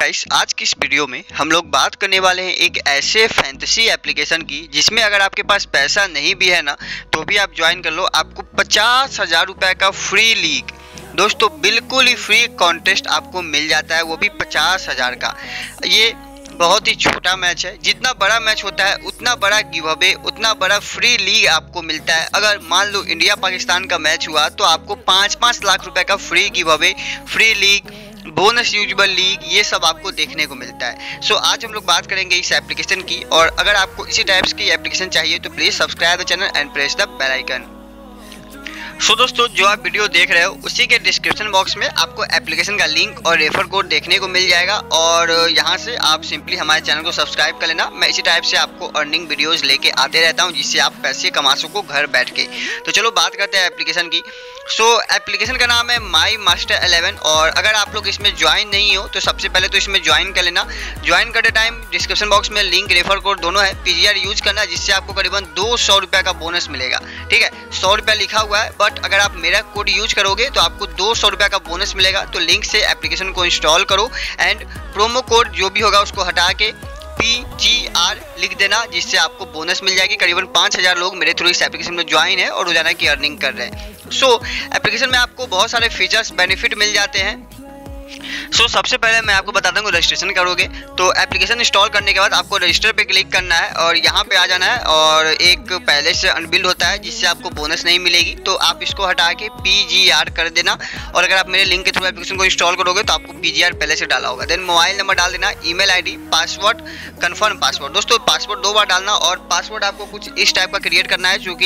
Guys आज की इस वीडियो में हम लोग बात करने वाले हैं एक ऐसे फैंटेसी एप्लीकेशन की, जिसमें अगर आपके पास पैसा नहीं भी है ना तो भी आप ज्वाइन कर लो आपको पचास हज़ार रुपए का फ्री लीग दोस्तों, बिल्कुल ही फ्री कॉन्टेस्ट आपको मिल जाता है, वो भी पचास हज़ार का। ये बहुत ही छोटा मैच है, जितना बड़ा मैच होता है, उतना बड़ा गिव अवे उतना बड़ा फ्री लीग आपको मिलता है। अगर मान लो इंडिया पाकिस्तान का मैच हुआ तो आपको पाँच पाँच लाख रुपए का free giveaway free league bonus usable league ये सब आपको देखने को मिलता है। सो so, आज हम लोग बात करेंगे इस एप्लीकेशन की और अगर आपको इसी टाइप्स की एप्लीकेशन चाहिए तो please subscribe the channel and press the bell icon so so, दोस्तों जो आप वीडियो देख रहे हो उसी के डिस्क्रिप्शन बॉक्स में आपको एप्लीकेशन का लिंक और रेफर कोड देखने को मिल जाएगा। और यहाँ से आप सिंपली हमारे चैनल को सब्सक्राइब कर लेना। मैं इसी टाइप से आपको अर्निंग वीडियोस लेके आते रहता हूँ जिससे आप पैसे कमा सको घर बैठ के। तो चलो बात करते हैं एप्लीकेशन की। सो so, एप्लीकेशन का नाम है माई मास्टर एलेवन और अगर आप लोग इसमें ज्वाइन नहीं हो तो सबसे पहले तो इसमें ज्वाइन कर लेना। ज्वाइन करते टाइम डिस्क्रिप्शन बॉक्स में लिंक रेफर कोड दोनों है। पीजीआर यूज़ करना जिससे आपको करीबन दो सौ का बोनस मिलेगा। ठीक है? सौ लिखा हुआ है बट अगर आप मेरा कोड यूज़ करोगे तो आपको दो सौ रुपये का बोनस मिलेगा। तो लिंक से एप्लीकेशन को इंस्टॉल करो एंड प्रोमो कोड जो भी होगा उसको हटा के पी जी आर लिख देना जिससे आपको बोनस मिल जाएगी। करीबन पाँच हज़ार लोग मेरे थ्रू इस एप्लीकेशन में ज्वाइन है और रोज़ाना की अर्निंग कर रहे हैं। सो so, एप्लीकेशन में आपको बहुत सारे फीचर्स बेनिफिट मिल जाते हैं। सो so, सबसे पहले मैं आपको बता दूँ रजिस्ट्रेशन करोगे। तो एप्लीकेशन इंस्टॉल करने के बाद आपको रजिस्टर पे क्लिक करना है और यहाँ पे आ जाना है और एक पहले से अनबिल्ड होता है जिससे आपको बोनस नहीं मिलेगी। तो आप इसको हटा के पी जी आर कर देना और अगर आप मेरे लिंक के थ्रू एप्लीकेशन को इंस्टॉल करोगे तो आपको पी जी आर पहले से डाला होगा। देन मोबाइल नंबर डाल देना email ID password confirm password दोस्तों पासवर्ड दो बार डालना और पासवर्ड आपको कुछ इस टाइप का क्रिएट करना है जो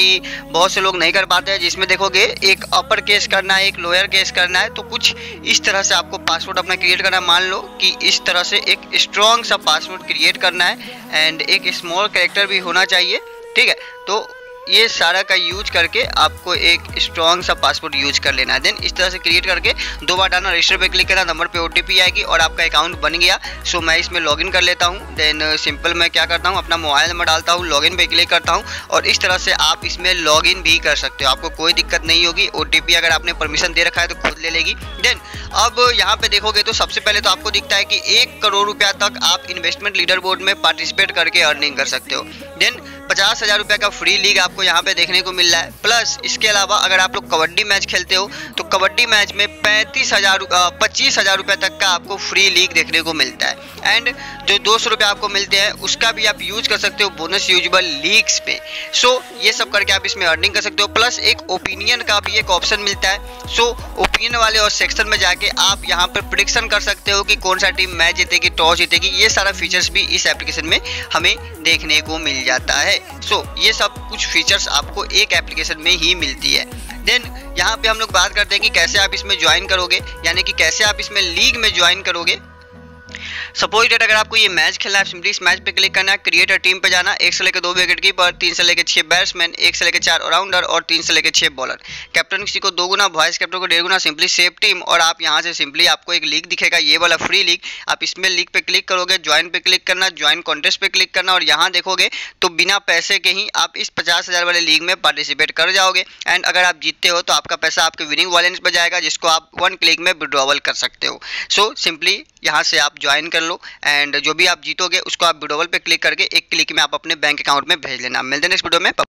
बहुत से लोग नहीं कर पाते हैं जिसमें देखोगे एक अपर केस करना है एक लोअर केस करना है तो कुछ इस तरह से आपको पासवर्ड अपना क्रिएट करना है। मान लो कि इस तरह से एक स्ट्रॉन्ग सा पासवर्ड क्रिएट करना है। एंड एक स्मॉल कैरेक्टर भी होना चाहिए। ठीक है? तो ये सारा का यूज़ करके आपको एक स्ट्रॉन्ग सा पासवर्ड यूज़ कर लेना है। देन इस तरह से क्रिएट करके दो बार डालना रजिस्टर पे क्लिक करना नंबर पे ओटीपी आएगी और आपका अकाउंट बन गया। सो मैं इसमें लॉगिन कर लेता हूँ। देन सिंपल मैं क्या करता हूँ, अपना मोबाइल नंबर डालता हूँ लॉगिन पे क्लिक करता हूँ और इस तरह से आप इसमें लॉगिन भी कर सकते हो। आपको कोई दिक्कत नहीं होगी। ओटीपी अगर आपने परमिशन दे रखा है तो खुद ले लेगी। देन अब यहाँ पे देखोगे तो सबसे पहले तो आपको दिखता है कि एक करोड़ रुपया तक आप इन्वेस्टमेंट लीडर बोर्ड में पार्टिसिपेट करके अर्निंग कर सकते हो। देन पचास हज़ार रुपये का फ्री लीग आपको यहाँ पे देखने को मिल रहा है। प्लस इसके अलावा अगर आप लोग कबड्डी मैच खेलते हो तो कबड्डी मैच में पैंतीस हज़ार पच्चीस हज़ार रुपये तक का आपको फ्री लीग देखने को मिलता है। एंड जो दो सौ रुपये आपको मिलते हैं, उसका भी आप यूज़ कर सकते हो बोनस यूजबल लीग्स पे। सो ये सब करके आप इसमें अर्निंग कर सकते हो। प्लस एक ओपिनियन का भी एक ऑप्शन मिलता है। सो ओपिनियन वाले और सेक्शन में जाके आप यहाँ पर प्रिडिक्शन कर सकते हो कि कौन सा टीम मैच जीतेगी टॉस जीतेगी। ये सारा फीचर्स भी इस एप्लीकेशन में हमें देखने को मिल जाता है। सो ये सब कुछ फीचर्स आपको एक एप्लीकेशन में ही मिलती है। देन यहाँ पे हम लोग बात करते हैं कि कैसे आप इसमें ज्वाइन करोगे, यानी कि कैसे आप इसमें लीग में ज्वाइन करोगे। सपोज़ डेट अगर आपको ये मैच खेलना है सिंपली इस मैच पे क्लिक करना है क्रिएटर टीम पे जाना, एक से लेकर दो विकेट कीपर तीन से लेकर छह बैट्समैन एक से लेकर चार ऑलराउंडर और तीन से लेकर छह बॉलर कैप्टन किसी को दो गुना वाइस कैप्टन को डेढ़ गुना सिंपली सेफ़ टीम और आप यहाँ से सिंपली आपको एक लीग दिखेगा, ये वाला फ्री लीग आप इसमें लीग पे क्लिक करोगे ज्वाइन पे क्लिक करना ज्वाइन कॉन्टेस्ट पे क्लिक करना और यहाँ देखोगे तो बिना पैसे के ही आप इस पचास हज़ार वाले लीग में पार्टिसिपेट कर जाओगे. एंड अगर आप जीतते हो तो आपका पैसा आपके विनिंग वॉलेंस पर जाएगा, जिसको आप वन क्लिक में विड्रॉवल कर सकते हो. सो सिंपली यहाँ से आप ज्वाइन कर लो एंड जो भी आप जीतोगे, उसको आप विडोवल पे क्लिक करके एक क्लिक में आप अपने बैंक अकाउंट में भेज लेना। मिलते नेक्स्ट वीडियो में